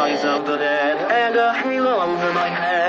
Eyes of the dead, and a halo over my head.